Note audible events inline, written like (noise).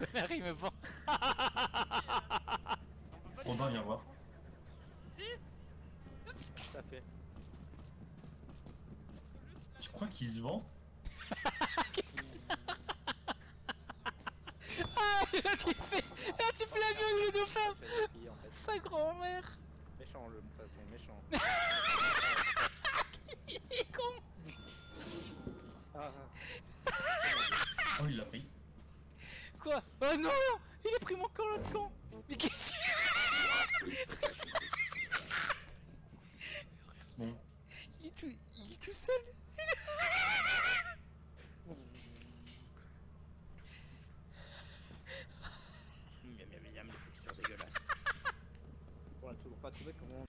connard il me vend. Robin, viens voir. Si Tout à fait. Tu crois qu'il se vend? (laughs) Ah là tu fais, là tu fais la gueule le dauphin. En fait. Sa grand-mère. Méchant le de toute façon, méchant. (laughs) Il est con. Ah, Oh, il l'a pris. Quoi Oh non Il a pris mon corps l'autre con Mais qu'est-ce que... il, est tout... il est tout seul Miam miam miam, c'est dégueulasse. On a toujours pas trouvé comment...